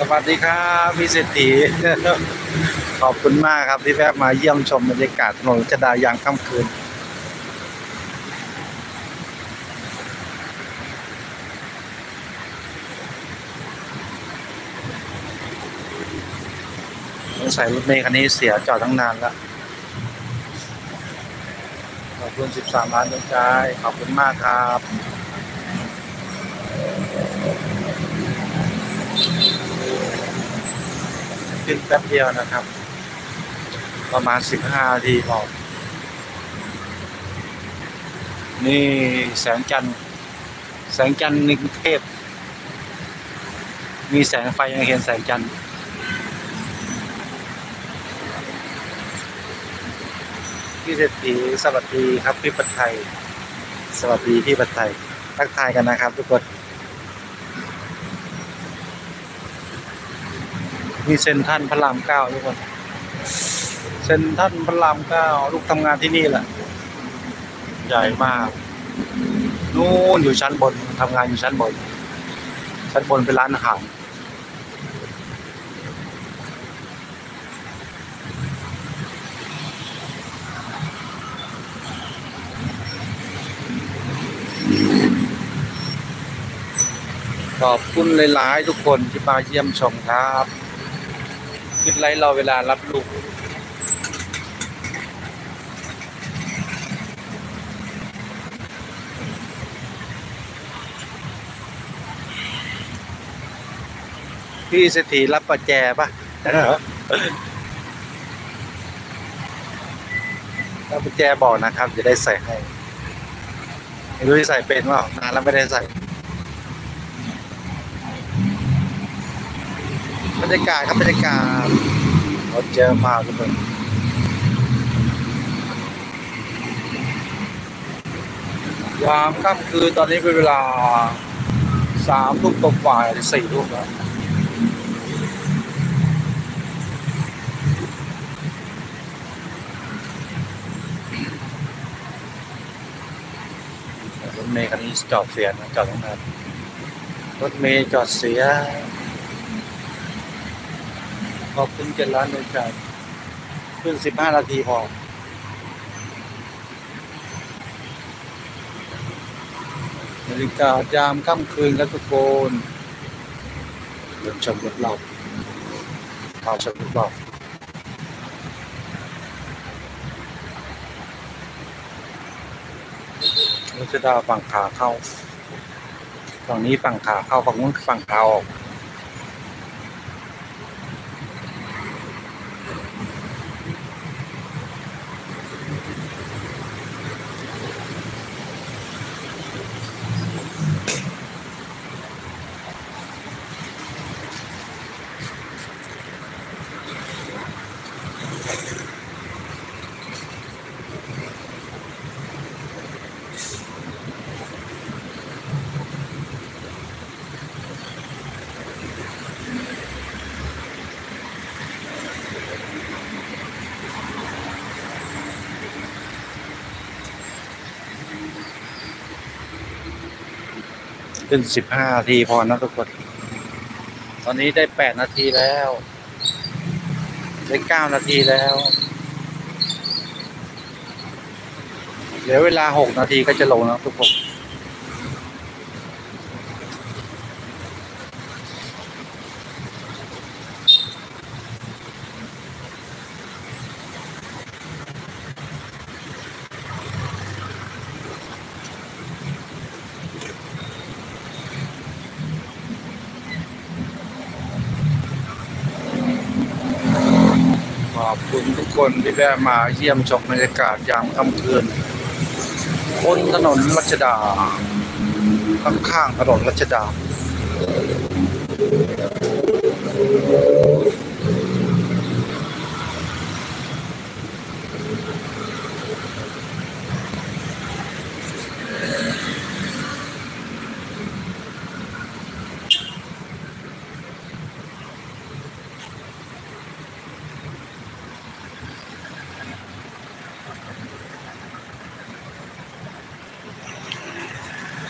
สวัสดีครับพี่เศรษฐีขอบคุณมากครับที่แวะมาเยี่ยมชมบรรยากาศถนนรัชดายามค่ำคืน ใส่รถเมล์คันนี้เสียจอดตั้งนานแล้ว ขอบคุณ 13 ล้านดวงใจขอบคุณมากครับ ขึ้นแป๊บเดียวนะครับ ประมาณ15นาทีพอนี่แสงจันทร์แสงจันทร์ในกรุงเทพมีแสงไฟยังเห็นแสงจันทร์พี่เศรษฐีสวัสดีครับพี่ปัทไทย สวัสดีพี่ปัทไทยทักทายกันนะครับทุกคน มีเซนทรันพระรามเก้าทุกคนเซนทรันพระรามเก้าลูกทำงานที่นี่แหละใหญ่มากนู่นอยู่ชั้นบนทำงานอยู่ชั้นบน ชั้นบนเป็นร้านอาหารขอบคุณหลาย ๆ ทุกคนที่มาเยี่ยมชมครับ ขึ้นไลฟ์เราเวลารับลูกพี่เศรษฐีรับประแจป่ะรับประแจบอกนะครับ จะได้ใส่ให้ไม่รู้ที่ใส่เป็นว่า นานแล้วไม่ได้ใส่ บรรยากาศครับบรรยากาศรถเจอมากทุกคนยามค่ำคืนตอนนี้เป็นเวลาสามทุ่มตกว่าๆหรือสี่ทุ่มแล้วรถเมย์คันนี้จอดเสียนะจอดตรงนั้นรถเมย์จอดเสีย ขอบคุณเจ็ดล้านดวงใจขึ้นสิบห้านาทีพอนาฬิกายามค่ำคืนครับทุกคนเดินชมรถเราพาชมรถเรารัชดาฝั่งขาเข้าฝั่งนี้ฝั่งขาเข้าฝั่งนู้นฝั่งขาออก ขึ้นสิบห้านาทีพอนะทุกคน ตอนนี้ได้แปดนาทีแล้ว ได้เก้านาทีแล้ว เหลือเวลาหกนาทีก็จะลงแล้วทุกคน อบคุณทุกคนที่แวะมาเยี่ยมชมบรรยากาศยามค่ำคืนบนถนนรัชดา ข้างๆถนนรัชดา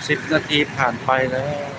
สิบนาทีผ่านไปแล้ว